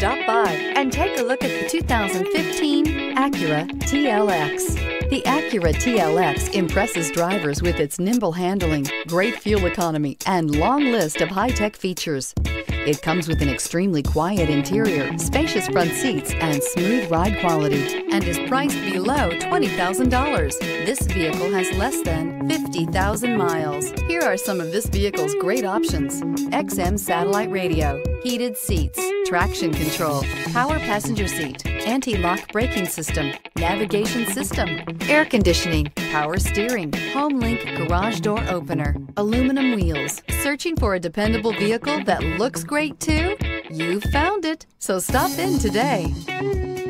Stop by and take a look at the 2015 Acura TLX. The Acura TLX impresses drivers with its nimble handling, great fuel economy, and long list of high-tech features. It comes with an extremely quiet interior, spacious front seats, and smooth ride quality, and is priced below $20,000. This vehicle has less than 50,000 miles. Here are some of this vehicle's great options. XM satellite radio, heated seats, traction control, power passenger seat, anti-lock braking system, navigation system, air conditioning, power steering, home link garage door opener, aluminum wheels. Searching for a dependable vehicle that looks great too? You found it, so stop in today.